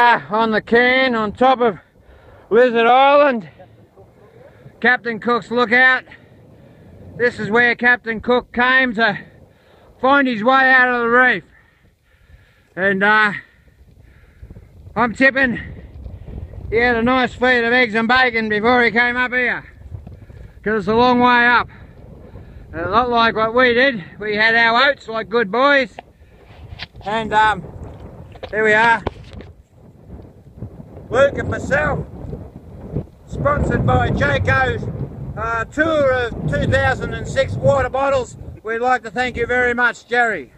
Uh, on the cairn on top of Lizard Island. Captain Cook's lookout. This is where Captain Cook came to find his way out of the reef. And uh, I'm tipping he had a nice feed of eggs and bacon before he came up here. Because it's a long way up. And a lot like what we did. We had our oats like good boys. And um, here we are. And myself, sponsored by Jayco's uh, tour of 2006 water bottles. We'd like to thank you very much, Jerry.